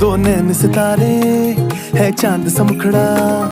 दो नैन सितारे है चाँद समखड़ा।